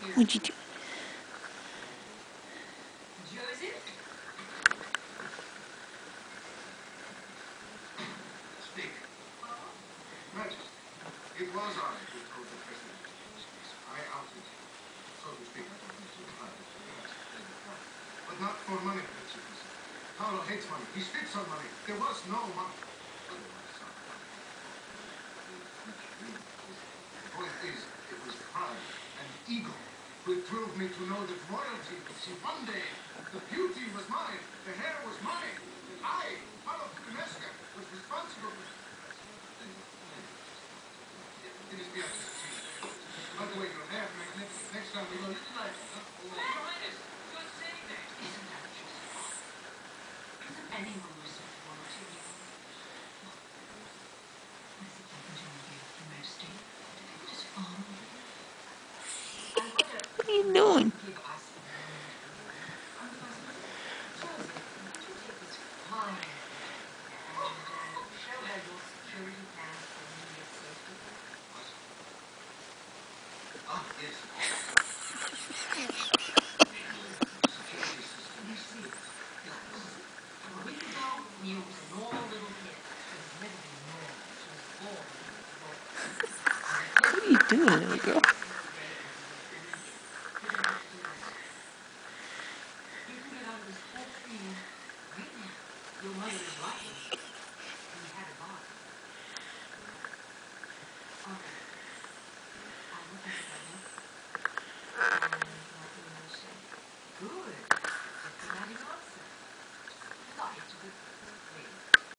What'd you do? It was I the president. I so to speak. Private. But not for money, Excellency. Paolo hates money. He spits on money. There was no money. The point is, it was pride and ego drove me to know that royalty see one day the beauty was mine, the hair was mine, that I, Paolo Pucanesca, was responsible for... It is beyond By the way, your hair magnificent. Next time we go, like it, huh? Your Highness, you're saying that. Isn't that just? Isn't anyone born with a What are you doing, little girl? Why?